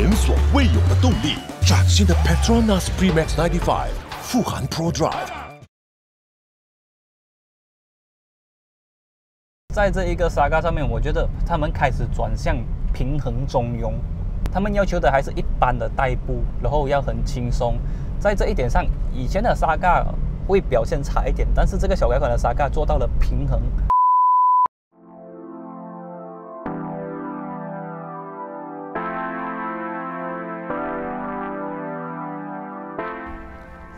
前所未有的动力，崭新的 Petronas Premix 95富含 Pro Drive。在这一个沙嘎上面，我觉得他们开始转向平衡中庸，他们要求的还是一般的代步，然后要很轻松。在这一点上，以前的沙嘎会表现差一点，但是这个小改款的沙嘎做到了平衡。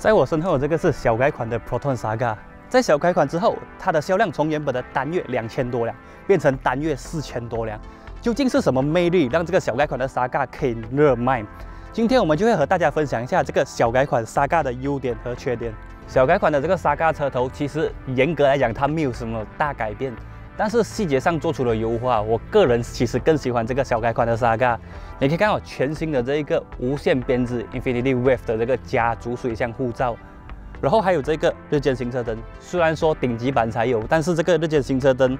在我身后这个是小改款的 Proton Saga，在小改款之后，它的销量从原本的单月两千多辆变成单月四千多辆，究竟是什么魅力让这个小改款的 Saga 可以热卖？今天我们就会和大家分享一下这个小改款 Saga 的优点和缺点。小改款的这个 Saga 车头，其实严格来讲它没有什么大改变。但是细节上做出了优化，我个人其实更喜欢这个小改款的 Saga。你可以看到全新的这一个无线编织 Infinity Wave 的这个家族水箱护罩，然后还有这个日间行车灯。虽然说顶级版才有，但是这个日间行车灯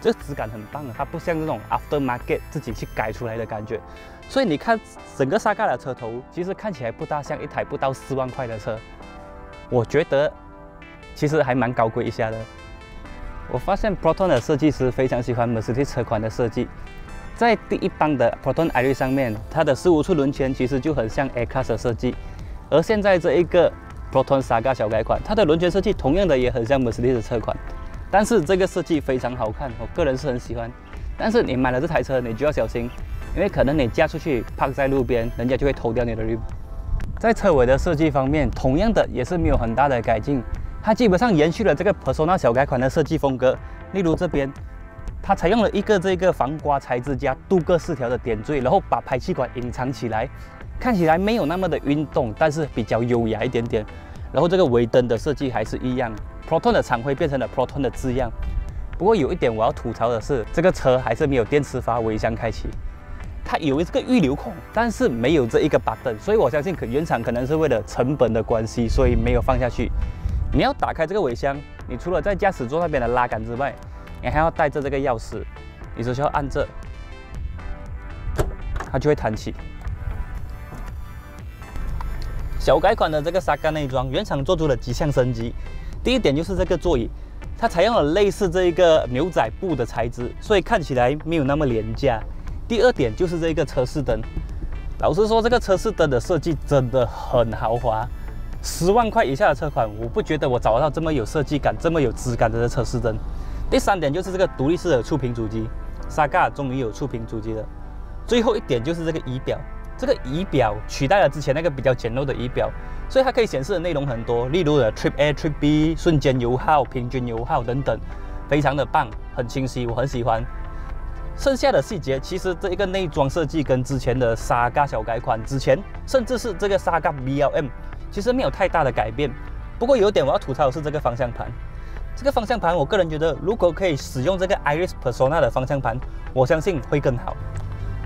这个质感很棒，它不像那种 Aftermarket 自己去改出来的感觉。所以你看整个 Saga 的车头，其实看起来不大像一台不到四万块的车。我觉得其实还蛮高贵一下的。我发现 Proton 的设计师非常喜欢 Mercedes 车款的设计，在第一档的 Proton i r i 上面，它的四五寸轮圈其实就很像 A Class 的设计，而现在这一个 Proton Saga 小改款，它的轮圈设计同样的也很像 Mercedes 车款，但是这个设计非常好看，我个人是很喜欢。但是你买了这台车，你就要小心，因为可能你驾出去趴在路边，人家就会偷掉你的 rim。在车尾的设计方面，同样的也是没有很大的改进。它基本上延续了这个 Persona 小改款的设计风格，例如这边，它采用了一个这个防刮材质加镀铬饰条的点缀，然后把排气管隐藏起来，看起来没有那么的运动，但是比较优雅一点点。然后这个尾灯的设计还是一样，Proton 的厂徽变成了 Proton 的字样。不过有一点我要吐槽的是，这个车还是没有电磁阀尾箱开启，它有这个预留孔，但是没有这一个 button，所以我相信可原厂可能是为了成本的关系，所以没有放下去。你要打开这个尾箱，你除了在驾驶座那边的拉杆之外，你还要带着这个钥匙，你只需要按这，它就会弹起。小改款的这个 Saga 内装，原厂做出了几项升级。第一点就是这个座椅，它采用了类似这一个牛仔布的材质，所以看起来没有那么廉价。第二点就是这个车饰灯，老实说，这个车饰灯的设计真的很豪华。十万块以下的车款，我不觉得我找得到这么有设计感、这么有质感的车饰灯。第三点就是这个独立式的触屏主机，Saga 终于有触屏主机了。最后一点就是这个仪表，这个仪表取代了之前那个比较简陋的仪表，所以它可以显示的内容很多，例如的 Trip A、Trip B、瞬间油耗、平均油耗等等，非常的棒，很清晰，我很喜欢。剩下的细节，其实这一个内装设计跟之前的 Saga 小改款之前，甚至是这个 Saga BLM。其实没有太大的改变，不过有点我要吐槽的是这个方向盘。这个方向盘，我个人觉得如果可以使用这个 Iris Persona 的方向盘，我相信会更好。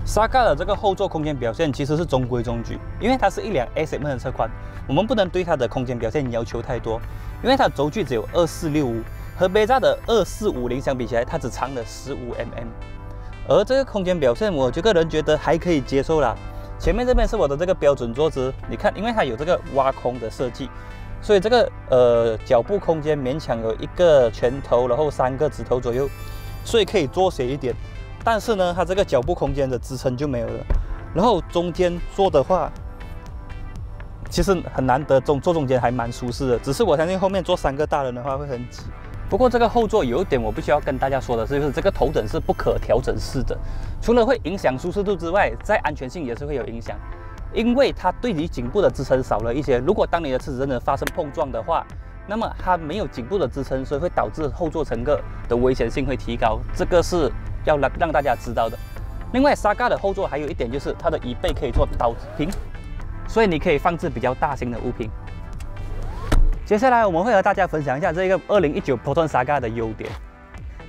Saga 的这个后座空间表现其实是中规中矩，因为它是一辆 S M 的车款，我们不能对它的空间表现要求太多，因为它轴距只有二四六五，和别扎的二四五零相比起来，它只长了十五 mm，而这个空间表现，我这个人觉得还可以接受啦。前面这边是我的这个标准坐姿，你看，因为它有这个挖空的设计，所以这个呃脚部空间勉强有一个拳头，然后三个指头左右，所以可以坐斜一点。但是呢，它这个脚部空间的支撑就没有了。然后中间坐的话，其实很难得中坐中间还蛮舒适的，只是我相信后面坐三个大人的话会很挤。不过这个后座有一点我必须要跟大家说的是，就是这个头枕是不可调整式的，除了会影响舒适度之外，在安全性也是会有影响，因为它对你颈部的支撑少了一些。如果当你的车子真的发生碰撞的话，那么它没有颈部的支撑，所以会导致后座乘客的危险性会提高，这个是要让让大家知道的。另外，Saga 的后座还有一点就是它的椅背可以做倒平，所以你可以放置比较大型的物品。接下来我们会和大家分享一下这个2019 Proton Saga 的优点。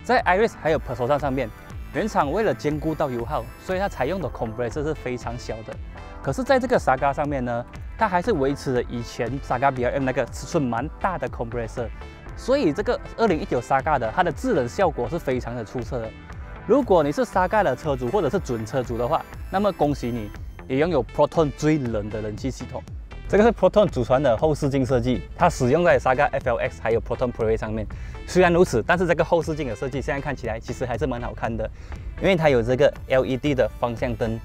在 Iris 还有 Persona 上面，原厂为了兼顾到油耗，所以它采用的 compressor 是非常小的。可是在这个 Saga 上面呢，它还是维持了以前 Saga BLM 那个尺寸蛮大的 compressor，所以这个2019 Saga 的它的制冷效果是非常的出色的。如果你是 Saga 的车主或者是准车主的话，那么恭喜你，也拥有 Proton 最冷的冷气系统。这个是 Proton 祖传的后视镜设计，它使用在 Saga FLX 还有 Proton Pro 上面。虽然如此，但是这个后视镜的设计现在看起来其实还是蛮好看的，因为它有这个 LED 的方向灯，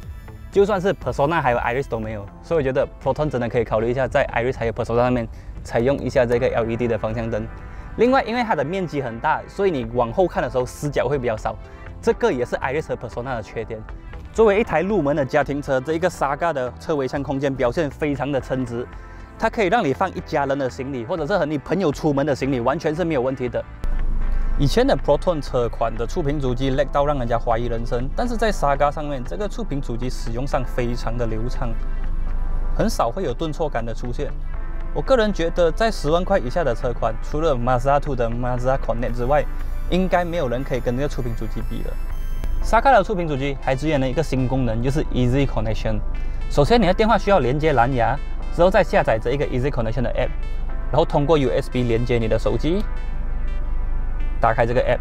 就算是 Persona 还有 Iris 都没有，所以我觉得 Proton 真的可以考虑一下在 Iris 还有 Persona 上面采用一下这个 LED 的方向灯。另外，因为它的面积很大，所以你往后看的时候死角会比较少，这个也是 Iris 和 Persona 的缺点。作为一台入门的家庭车，这一个 Saga 的车尾箱空间表现非常的称职，它可以让你放一家人的行李，或者是和你朋友出门的行李，完全是没有问题的。以前的 Proton 车款的触屏主机 lag 到让人家怀疑人生，但是在 Saga 上面，这个触屏主机使用上非常的流畅，很少会有顿挫感的出现。我个人觉得，在十万块以下的车款，除了 Mazda 2的 Mazda Connect 之外，应该没有人可以跟这个触屏主机比了。沙卡的触屏主机还支援了一个新功能，就是 Easy Connection。首先，你的电话需要连接蓝牙，之后再下载这一个 Easy Connection 的 App，然后通过 USB 连接你的手机，打开这个 App，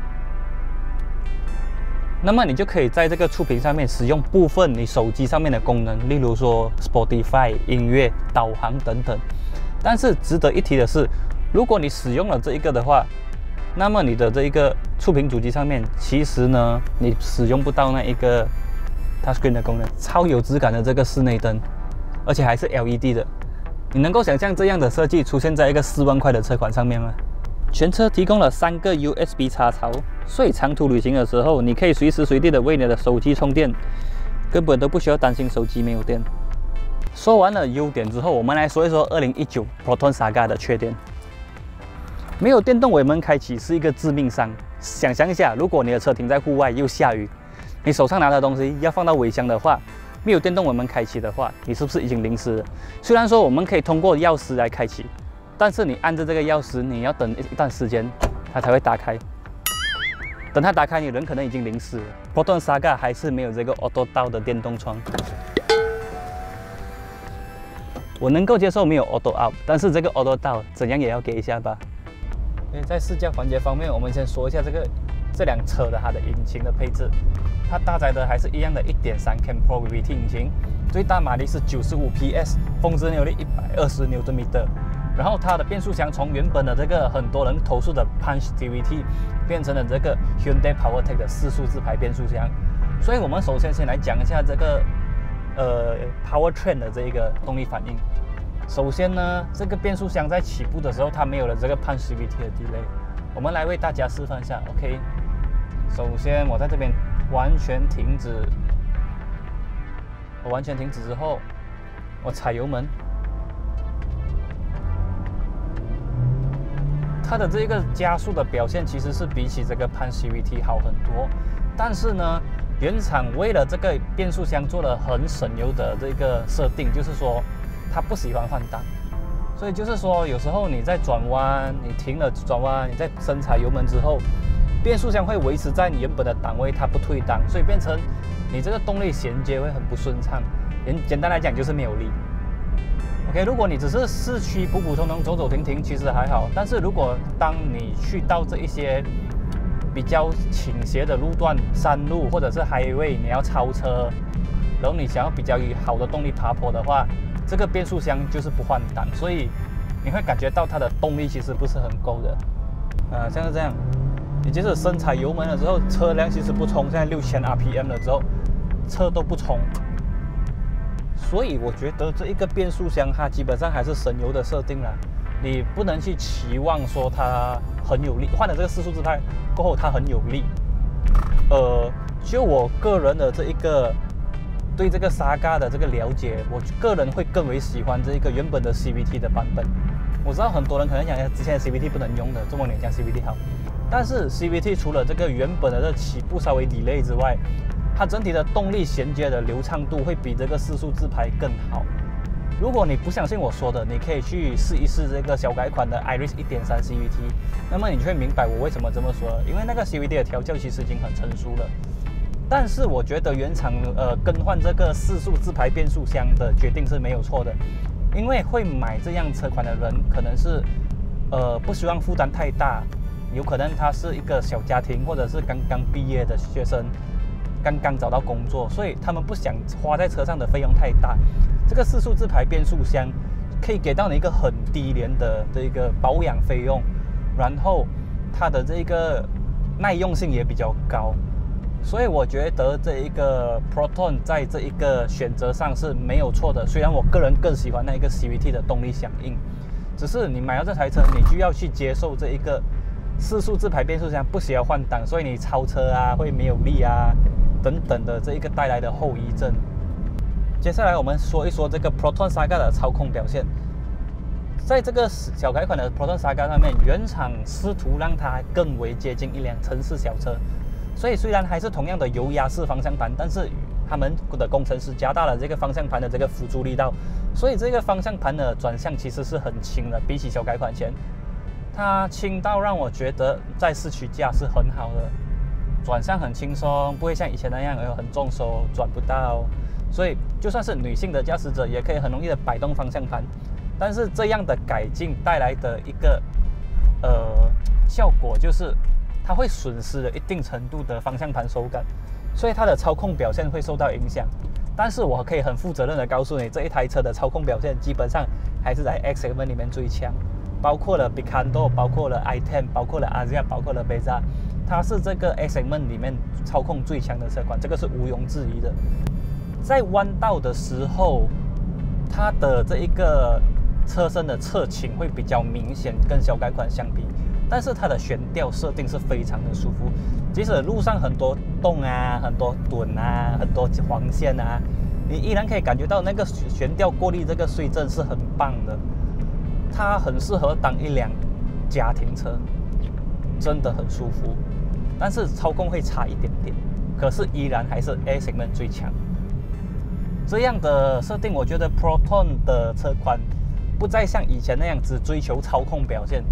那么你就可以在这个触屏上面使用部分你手机上面的功能，例如说 Spotify 音乐、导航等等。但是值得一提的是，如果你使用了这一个的话，那么你的这一个触屏主机上面，其实呢，你使用不到那一个 touchscreen 的功能，超有质感的这个室内灯，而且还是 LED 的。你能够想象这样的设计出现在一个四万块的车款上面吗？全车提供了三个 USB 插槽，所以长途旅行的时候，你可以随时随地的为你的手机充电，根本都不需要担心手机没有电。说完了优点之后，我们来说一说2019 Proton Saga 的缺点。没有电动尾门开启是一个致命伤。想象一下，如果你的车停在户外又下雨，你手上拿的东西要放到尾箱的话，没有电动尾门开启的话，你是不是已经淋湿了？虽然说我们可以通过钥匙来开启，但是你按着这个钥匙，你要等一段时间，它才会打开。等它打开，你人可能已经淋湿了。Proton Saga 还是没有这个 Auto Door 的电动窗。我能够接受没有 Auto Up，但是这个 Auto Door 怎样也要给一下吧。在试驾环节方面，我们先说一下这个这辆车的它的引擎的配置。它搭载的还是一样的1.3 Cam Pro VVT 引擎，最大马力是95 PS，峰值扭力120牛米的。然后它的变速箱从原本的这个很多人投诉的 Punch DVT 变成了这个 Hyundai PowerTech 的四速自排变速箱。所以我们首先先来讲一下这个呃 Powertrain 的这一个动力反应。首先呢，这个变速箱在起步的时候，它没有了这个 Punch CVT 的 delay。我们来为大家示范一下，OK。首先我在这边完全停止，我完全停止之后，我踩油门，它的这个加速的表现其实是比起这个 Punch CVT 好很多。但是呢，原厂为了这个变速箱做了很省油的这个设定，就是说。它不喜欢换挡，所以就是说，有时候你在转弯，你停了转弯，你在深踩油门之后，变速箱会维持在你原本的档位，它不退档，所以变成你这个动力衔接会很不顺畅。简简单来讲就是没有力。OK，如果你只是市区普普通通走走停停，其实还好。但是如果当你去到这一些比较倾斜的路段、山路或者是 highway，你要超车，然后你想要比较好的动力爬坡的话，这个变速箱就是不换挡，所以你会感觉到它的动力其实不是很够的。啊，像是这样，你就是深踩油门了之后，车辆其实不冲，现在六千 RPM 了之后，车都不冲。所以我觉得这一个变速箱它基本上还是省油的设定了，你不能去期望说它很有力。换了这个四速自拍过后，它很有力。呃，就我个人的这一个。对这个 Saga 的这个了解，我个人会更为喜欢这一个原本的 CVT 的版本。我知道很多人可能讲，之前 CVT 不能用的，这么年讲 CVT 好。但是 CVT 除了这个原本的这起步稍微 delay 之外，它整体的动力衔接的流畅度会比这个四速自排更好。如果你不相信我说的，你可以去试一试这个小改款的 Iris 1.3 CVT，那么你就会明白我为什么这么说。因为那个 CVT 的调教其实已经很成熟了。但是我觉得原厂呃更换这个四速自排变速箱的决定是没有错的，因为会买这样车款的人可能是呃不希望负担太大，有可能他是一个小家庭或者是刚刚毕业的学生，刚刚找到工作，所以他们不想花在车上的费用太大。这个四速自排变速箱可以给到你一个很低廉的这个保养费用，然后它的这个耐用性也比较高，所以我觉得这一个 Proton 在这一个选择上是没有错的。虽然我个人更喜欢那一个 CVT 的动力响应，只是你买了这台车，你就要去接受这一个四速自排变速箱不需要换挡，所以你超车啊会没有力啊等等的这一个带来的后遗症。接下来我们说一说这个 Proton Saga 的操控表现。在这个小改款的 Proton Saga 上面，原厂试图让它更为接近一辆城市小车，所以虽然还是同样的油压式方向盘，但是他们的工程师加大了这个方向盘的这个辅助力道，所以这个方向盘的转向其实是很轻的，比起小改款前，它轻到让我觉得在市区驾是很好的，转向很轻松，不会像以前那样有很重手转不到。所以，就算是女性的驾驶者，也可以很容易的摆动方向盘。但是这样的改进带来的一个呃效果，就是它会损失了一定程度的方向盘手感，所以它的操控表现会受到影响。但是我可以很负责任的告诉你，这一台车的操控表现基本上还是在 X M 里面最强，包括了 b i c a n d o 包括了 i10，包括了 Asia，包括了 Beza，它是这个 X M 里面操控最强的车款，这个是毋庸置疑的。在弯道的时候，它的这一个车身的侧倾会比较明显，跟小改款相比。但是它的悬吊设定是非常的舒服，即使路上很多洞啊、很多墩啊、很多黄线啊，你依然可以感觉到那个悬吊过滤这个碎震是很棒的。它很适合当一辆家庭车，真的很舒服。但是操控会差一点点，可是依然还是 A 型 t 最强。这样的设定，我觉得 Proton 的车款不再像以前那样只追求操控表现，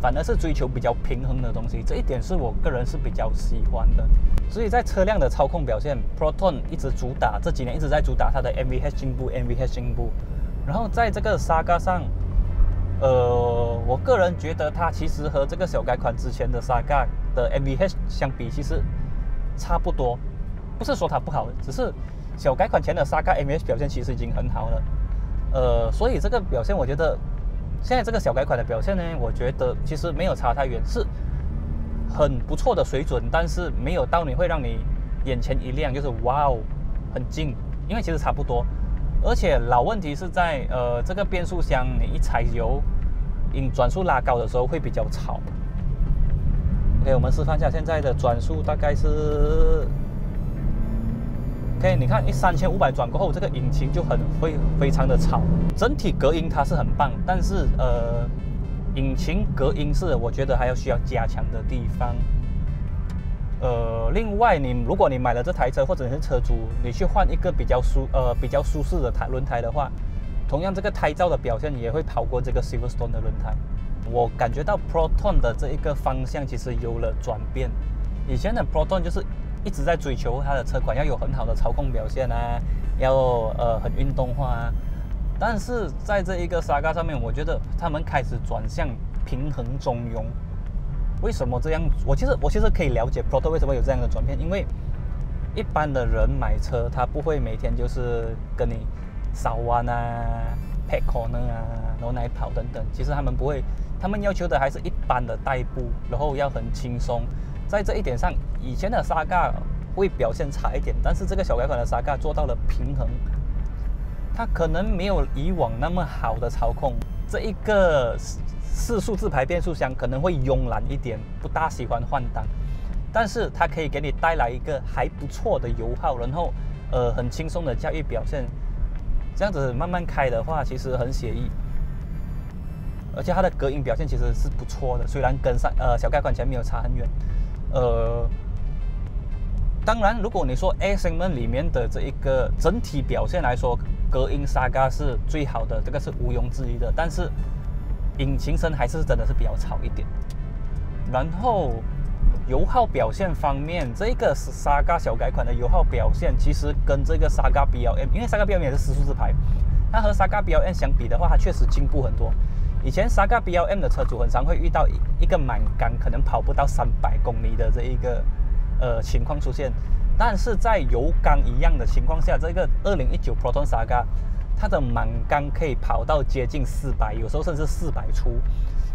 反而是追求比较平衡的东西。这一点是我个人是比较喜欢的。所以在车辆的操控表现，Proton 一直主打，这几年一直在主打它的 MVH 进步，MVH 进步。然后在这个 Saga 上，呃，我个人觉得它其实和这个小改款之前的 Saga 的 MVH 相比，其实差不多。不是说它不好，只是。小改款前的沙卡 M H 表现其实已经很好了，呃，所以这个表现我觉得，现在这个小改款的表现呢，我觉得其实没有差太远，是很不错的水准，但是没有到你会让你眼前一亮，就是哇哦，很近，因为其实差不多，而且老问题是在呃这个变速箱你一踩油，引转速拉高的时候会比较吵。OK，我们示范一下现在的转速大概是。OK，你看一三千五百转过后，这个引擎就很会非常的吵。整体隔音它是很棒，但是呃，引擎隔音是我觉得还要需要加强的地方。呃，另外你如果你买了这台车或者是车主，你去换一个比较舒呃比较舒适的胎轮胎的话，同样这个胎噪的表现也会跑过这个 Silverstone 的轮胎。我感觉到 Proton 的这一个方向其实有了转变，以前的 Proton 就是。一直在追求它的车款要有很好的操控表现啊，要呃很运动化啊，但是在这一个 Saga 上面，我觉得他们开始转向平衡中庸。为什么这样？我其实我其实可以了解 Proto 为什么有这样的转变，因为一般的人买车，他不会每天就是跟你扫弯啊、p a c corner 啊、然后来跑等等，其实他们不会，他们要求的还是一般的代步，然后要很轻松。在这一点上，以前的沙嘎会表现差一点，但是这个小改款的沙嘎做到了平衡。它可能没有以往那么好的操控，这一个四速自排变速箱可能会慵懒一点，不大喜欢换挡，但是它可以给你带来一个还不错的油耗，然后呃很轻松的驾驭表现。这样子慢慢开的话，其实很写意。而且它的隔音表现其实是不错的，虽然跟上呃小改款前没有差很远。呃，当然，如果你说 A 型门里面的这一个整体表现来说，隔音沙嘎是最好的，这个是毋庸置疑的。但是引擎声还是真的是比较吵一点。然后油耗表现方面，这个是沙嘎小改款的油耗表现，其实跟这个沙嘎 BLM，因为沙嘎 BLM 也是四速自排，它和沙嘎 BLM 相比的话，它确实进步很多。以前 Saga BLM 的车主很常会遇到一一个满缸可能跑不到三百公里的这一个呃情况出现，但是在油缸一样的情况下，这个二零一九 Proton Saga 它的满缸可以跑到接近四百，有时候甚至四百出。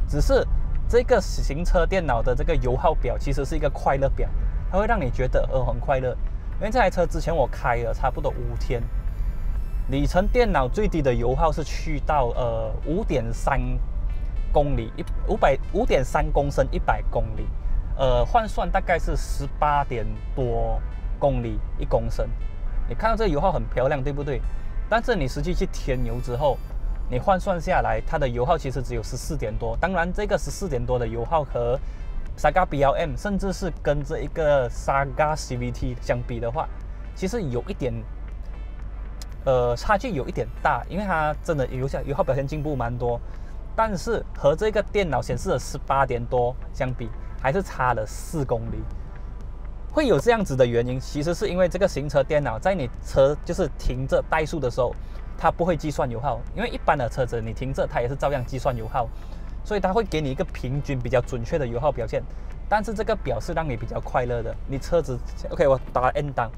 只是这个行车电脑的这个油耗表其实是一个快乐表，它会让你觉得呃很快乐。因为这台车之前我开了差不多五天，里程电脑最低的油耗是去到呃五点三公里一五百五点三公升一百公里，呃换算大概是十八点多。公里一公升，你看到这个油耗很漂亮，对不对？但是你实际去添油之后，你换算下来，它的油耗其实只有十四点多。当然，这个十四点多的油耗和 Saga BLM，甚至是跟这一个 Saga CVT 相比的话，其实有一点，呃，差距有一点大，因为它真的油效油耗表现进步蛮多。但是和这个电脑显示的十八点多相比，还是差了四公里。会有这样子的原因，其实是因为这个行车电脑在你车就是停着怠速的时候，它不会计算油耗，因为一般的车子你停着它也是照样计算油耗，所以它会给你一个平均比较准确的油耗表现。但是这个表是让你比较快乐的，你车子 OK，我打 N 档，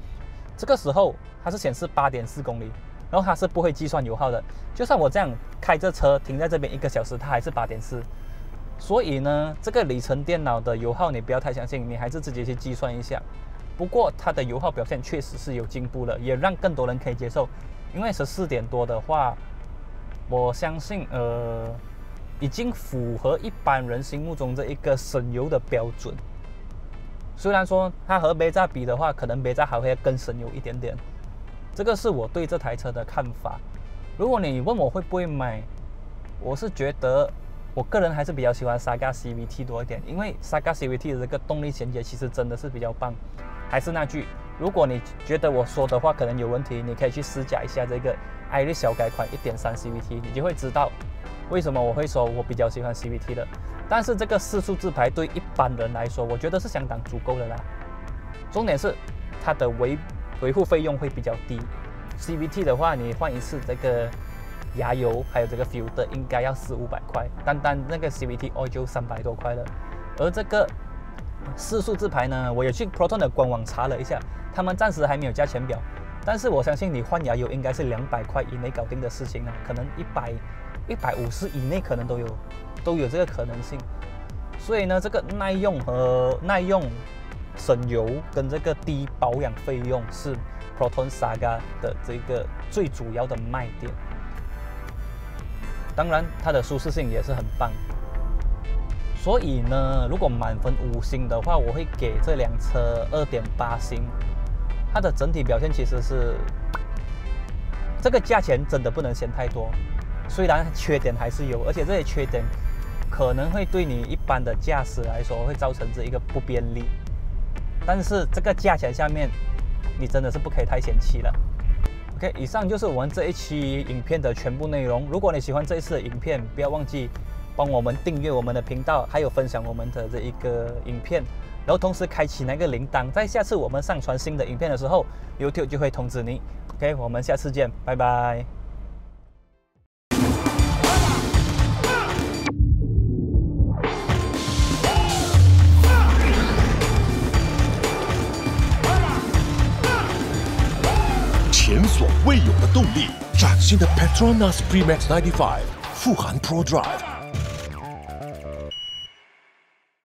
这个时候它是显示八点四公里，然后它是不会计算油耗的，就算我这样开着车停在这边一个小时，它还是八点四。所以呢，这个里程电脑的油耗你不要太相信，你还是自己去计算一下。不过它的油耗表现确实是有进步了，也让更多人可以接受。因为十四点多的话，我相信呃，已经符合一般人心目中这一个省油的标准。虽然说它和别扎比的话，可能别扎还会更省油一点点。这个是我对这台车的看法。如果你问我会不会买，我是觉得。我个人还是比较喜欢 Saga CVT 多一点，因为 Saga CVT 的这个动力衔接其实真的是比较棒。还是那句，如果你觉得我说的话可能有问题，你可以去试驾一下这个艾瑞小改款1.3 CVT，你就会知道为什么我会说我比较喜欢 CVT 的。但是这个四速自排对一般人来说，我觉得是相当足够的啦。重点是它的维维护费用会比较低，CVT 的话你换一次这个。牙油还有这个 filter 应该要四五百块，单单那个 CVT oil 就三百多块了。而这个四速自排呢，我也去 Proton 的官网查了一下，他们暂时还没有价钱表。但是我相信你换牙油应该是两百块以内搞定的事情啊，可能一百一百五十以内可能都有都有这个可能性。所以呢，这个耐用和耐用、省油跟这个低保养费用是 Proton Saga 的这个最主要的卖点。当然，它的舒适性也是很棒。所以呢，如果满分五星的话，我会给这辆车二点八星。它的整体表现其实是，这个价钱真的不能嫌太多。虽然缺点还是有，而且这些缺点可能会对你一般的驾驶来说会造成这一个不便利。但是这个价钱下面，你真的是不可以太嫌弃了。OK，以上就是我们这一期影片的全部内容。如果你喜欢这一次的影片，不要忘记帮我们订阅我们的频道，还有分享我们的这一个影片，然后同时开启那个铃铛，在下次我们上传新的影片的时候，YouTube 就会通知你。OK，我们下次见，拜拜。未有的动力，崭新的 Petronas Premix 95，富含 Pro Drive。